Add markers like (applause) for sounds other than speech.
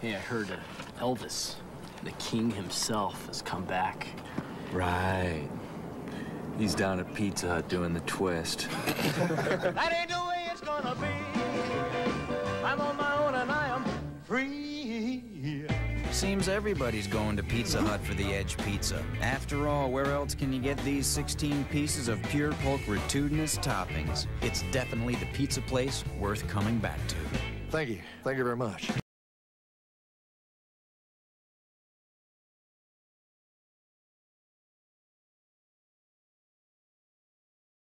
Hey, I heard uh, Elvis, the king himself, has come back. Right. He's down at Pizza Hut doing the twist. (laughs) That ain't the way it's gonna be. I'm on my own and I am free. Seems everybody's going to Pizza Hut for the Edge Pizza. After all, where else can you get these 16 pieces of pure pulchritudinous toppings? It's definitely the pizza place worth coming back to. Thank you. Thank you very much.